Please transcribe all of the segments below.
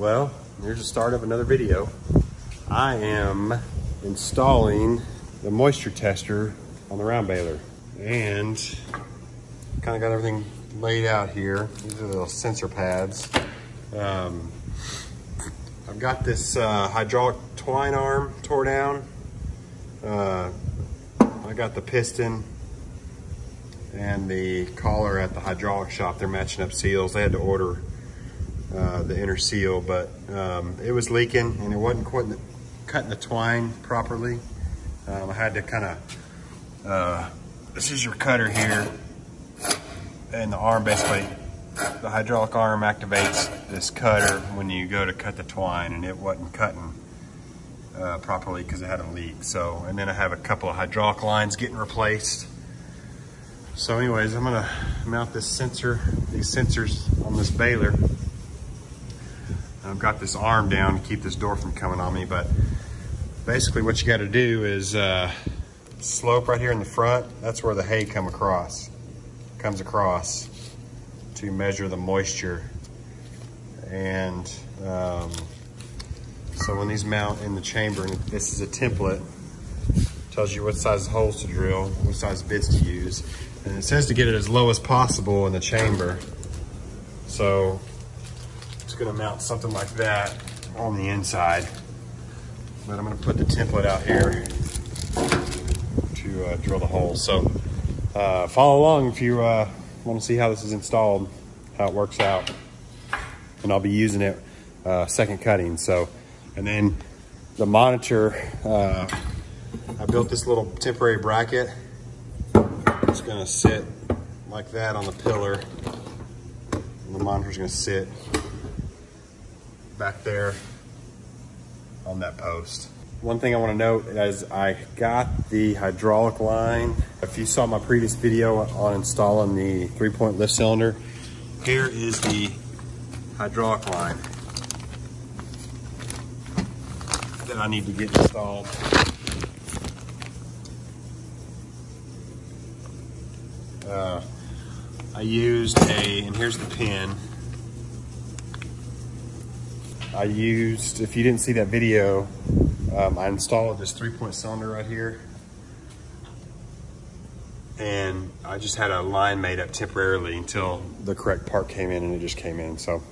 well, here's the start of another video. I am installing the moisture tester on the round baler and kind of got everything laid out here. These are the little sensor pads. Um, I've got this uh, hydraulic twine arm tore down. Uh, I got the piston and the collar at the hydraulic shop. They're matching up seals. They had to order uh, the inner seal, but um, it was leaking and it wasn't the, cutting the twine properly. Um, I had to kind of, uh, this is your cutter here, and the arm basically, the hydraulic arm activates this cutter when you go to cut the twine, and it wasn't cutting uh, properly because it had a leak. So, and then I have a couple of hydraulic lines getting replaced. So anyways, I'm gonna mount this sensor, these sensors on this baler. I've got this arm down to keep this door from coming on me, but basically what you gotta do is uh, slope right here in the front, that's where the hay come across, comes across to measure the moisture. And um, so when these mount in the chamber, and this is a template, tells you what size holes to drill, what size bits to use. And it says to get it as low as possible in the chamber. So gonna mount something like that on the inside. But I'm gonna put the template out here to uh, drill the holes. So uh, follow along if you uh, wanna see how this is installed, how it works out. And I'll be using it uh, second cutting. So, and then the monitor, uh, I built this little temporary bracket. It's gonna sit like that on the pillar. And the monitor's gonna sit back there on that post. One thing I want to note is I got the hydraulic line. If you saw my previous video on installing the three-point lift cylinder, here is the hydraulic line that I need to get installed. Uh, I used a, and here's the pin, I used, if you didn't see that video, um, I installed this three point cylinder right here. And I just had a line made up temporarily until the correct part came in and it just came in. So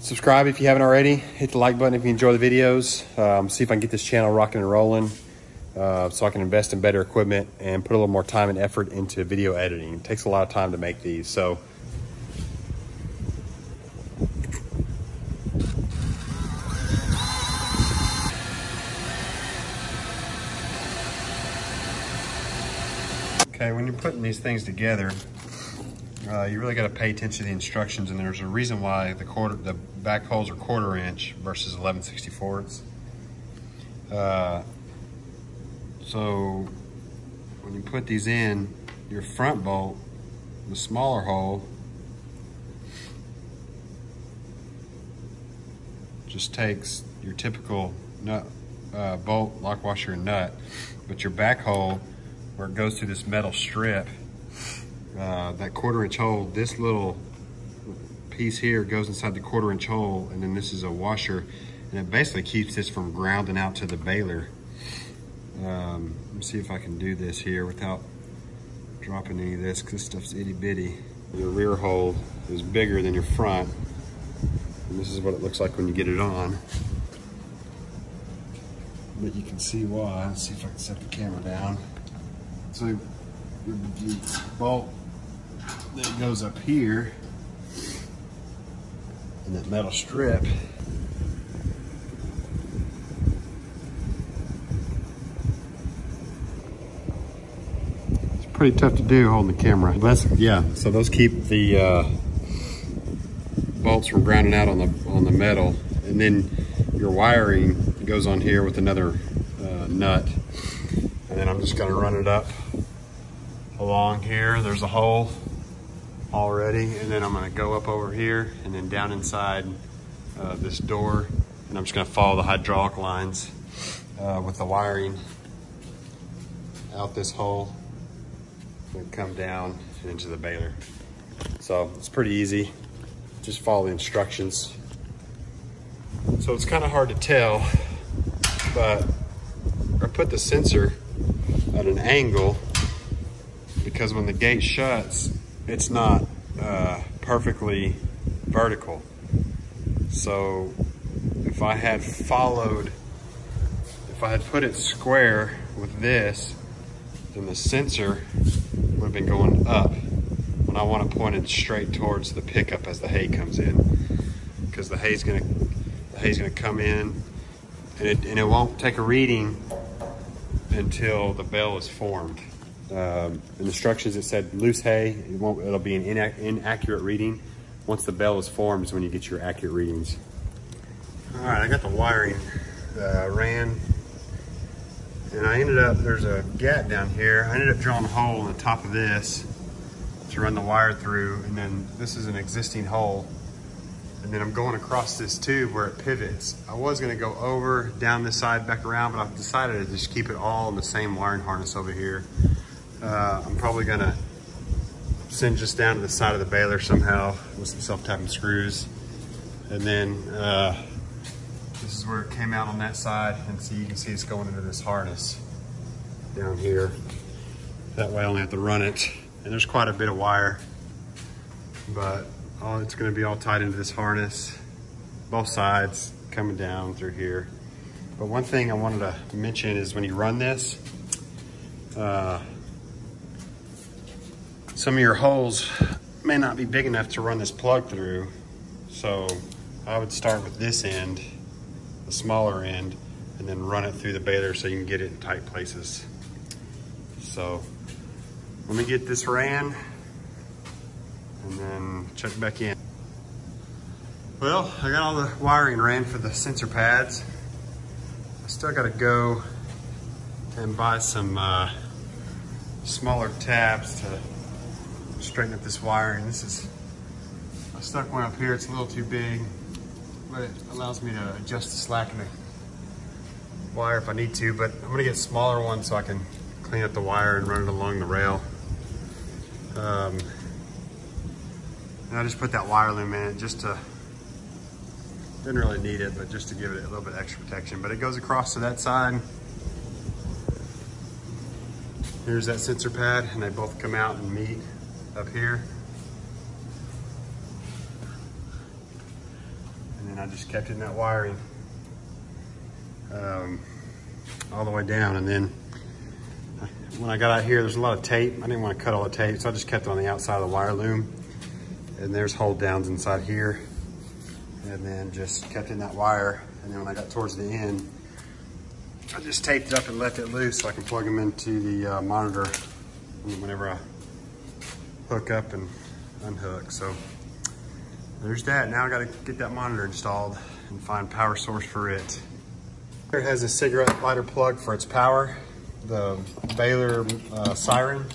subscribe if you haven't already. Hit the like button if you enjoy the videos. Um, see if I can get this channel rocking and rolling uh, so I can invest in better equipment and put a little more time and effort into video editing. It takes a lot of time to make these. So Okay, when you're putting these things together, uh, you really got to pay attention to the instructions, and there's a reason why the quarter, the back holes are quarter inch versus 11 64ths. Uh, so when you put these in, your front bolt, the smaller hole, just takes your typical nut, uh, bolt, lock washer, and nut, but your back hole where it goes through this metal strip. Uh, that quarter inch hole, this little piece here goes inside the quarter inch hole and then this is a washer and it basically keeps this from grounding out to the baler. Um, let me see if I can do this here without dropping any of this because this stuff's itty bitty. Your rear hole is bigger than your front and this is what it looks like when you get it on. But you can see why. Let's see if I can set the camera down. So your, your bolt that goes up here and that metal strip it's pretty tough to do holding the camera. That's yeah. So those keep the uh, bolts from grounding out on the on the metal, and then your wiring goes on here with another uh, nut, and then I'm just to run it up along here. There's a hole already. And then I'm gonna go up over here and then down inside uh, this door. And I'm just gonna follow the hydraulic lines uh, with the wiring out this hole and come down into the baler. So it's pretty easy. Just follow the instructions So it's kind of hard to tell, but I put the sensor at an angle because when the gate shuts, it's not uh, perfectly vertical. So if I had followed, if I had put it square with this, then the sensor would have been going up when I want to point it straight towards the pickup as the hay comes in. Because the hay's gonna the hay's gonna come in and it, and it won't take a reading until the bell is formed. Um, in the instructions it said loose hay, it won't, it'll be an inaccurate reading. Once the bell is formed is when you get your accurate readings. All right, I got the wiring uh, ran and I ended up, there's a gap down here. I ended up drilling a hole in the top of this to run the wire through and then this is an existing hole and then I'm going across this tube where it pivots. I was gonna go over, down this side, back around, but I've decided to just keep it all in the same wiring harness over here. Uh, I'm probably gonna send just down to the side of the baler somehow with some self-tapping screws. And then uh, this is where it came out on that side. And see, you can see it's going into this harness down here. That way I only have to run it. And there's quite a bit of wire, but all, it's gonna be all tied into this harness, both sides coming down through here. But one thing I wanted to mention is when you run this, uh, some of your holes may not be big enough to run this plug through. So I would start with this end, the smaller end, and then run it through the baler so you can get it in tight places. So let me get this ran check back in. Well, I got all the wiring ran for the sensor pads. I still gotta go and buy some uh, smaller tabs to straighten up this wiring. This is, I stuck one up here, it's a little too big, but it allows me to adjust the slack in the wire if I need to, but I'm gonna get smaller ones so I can clean up the wire and run it along the rail. Um, and I just put that wire loom in it just to, didn't really need it, but just to give it a little bit extra protection. But it goes across to that side. Here's that sensor pad and they both come out and meet up here. And then I just kept in that wiring um, all the way down. And then when I got out here, there's a lot of tape. I didn't want to cut all the tape, so I just kept it on the outside of the wire loom. And there's hold downs inside here. And then just kept in that wire. And then when I got towards the end, I just taped it up and left it loose so I can plug them into the uh, monitor whenever I hook up and unhook. So there's that. Now I gotta get that monitor installed and find power source for it. It has a cigarette lighter plug for its power, the baler uh, siren.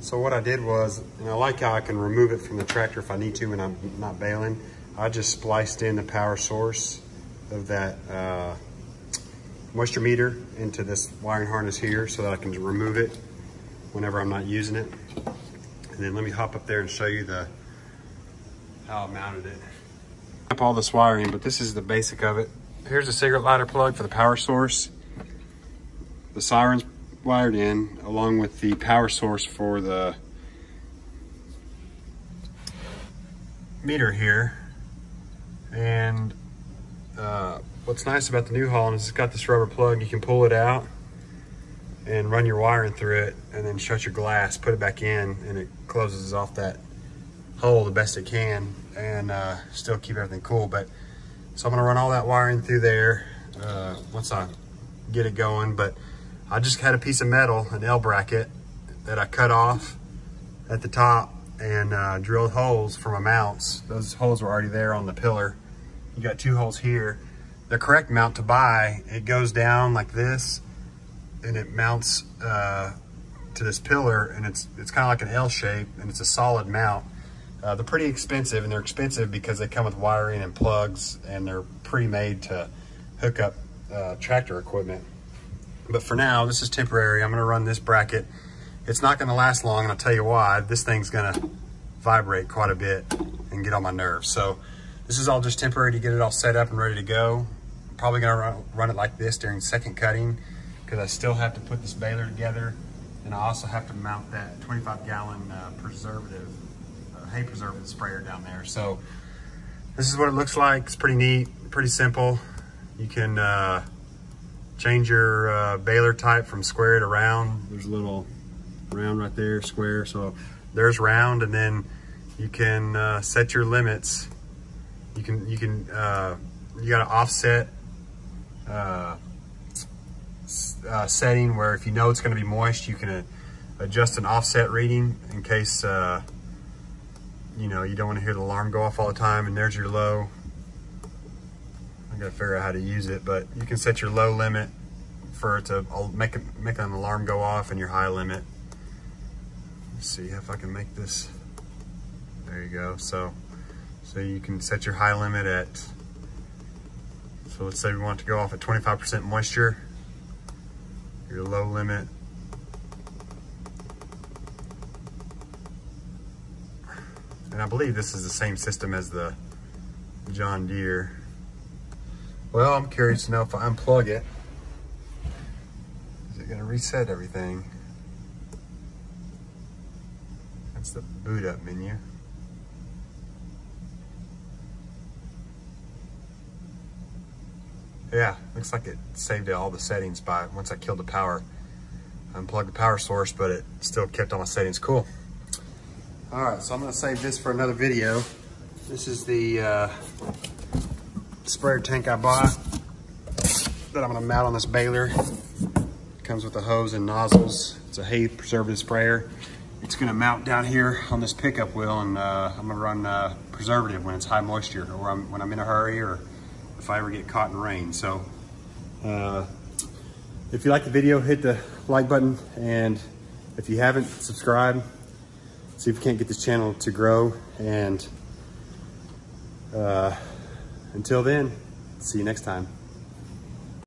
So what I did was, and I like how I can remove it from the tractor if I need to when I'm not baling. I just spliced in the power source of that uh, moisture meter into this wiring harness here so that I can remove it whenever I'm not using it. And then let me hop up there and show you the how I mounted it. Up all this wiring, but this is the basic of it. Here's a cigarette lighter plug for the power source. The siren's wired in along with the power source for the meter here. And uh, what's nice about the New Holland is it's got this rubber plug. You can pull it out and run your wiring through it and then shut your glass, put it back in and it closes off that hole the best it can and uh, still keep everything cool. But so I'm gonna run all that wiring through there uh, once I get it going. But I just had a piece of metal, an L bracket that I cut off at the top and uh, drilled holes for my mounts. Those holes were already there on the pillar. You got two holes here. The correct mount to buy, it goes down like this and it mounts uh, to this pillar and it's it's kind of like an L shape and it's a solid mount. Uh, they're pretty expensive and they're expensive because they come with wiring and plugs and they're pre-made to hook up uh, tractor equipment. But for now, this is temporary. I'm gonna run this bracket. It's not gonna last long and I'll tell you why. This thing's gonna vibrate quite a bit and get on my nerves. So This is all just temporary to get it all set up and ready to go. Probably gonna run it like this during second cutting because I still have to put this baler together and I also have to mount that 25 gallon uh, preservative, uh, hay preservative sprayer down there. So this is what it looks like. It's pretty neat, pretty simple. You can uh, change your uh, baler type from square to round. There's a little round right there, square. So there's round and then you can uh, set your limits. You can, you can, uh, you got to offset uh, setting where if you know it's going to be moist, you can uh, adjust an offset reading in case, uh, you know, you don't want to hear the alarm go off all the time and there's your low. I gotta figure out how to use it, but you can set your low limit for it to make, make an alarm go off and your high limit. Let's see if I can make this. There you go. So, so you can set your high limit at, so let's say we want to go off at 25% moisture your low limit. And I believe this is the same system as the John Deere. Well, I'm curious to know if I unplug it, is it gonna reset everything? That's the boot up menu. Yeah, looks like it saved all the settings by once I killed the power. I unplugged the power source, but it still kept all my settings. Cool. All right, so I'm gonna save this for another video. This is the uh, sprayer tank I bought that I'm gonna mount on this baler. It comes with a hose and nozzles. It's a hay preservative sprayer. It's gonna mount down here on this pickup wheel and uh, I'm gonna run uh, preservative when it's high moisture or I'm, when I'm in a hurry or if I ever get caught in rain. So uh, if you like the video, hit the like button. And if you haven't, subscribe. See if we can't get this channel to grow. And uh, until then, see you next time.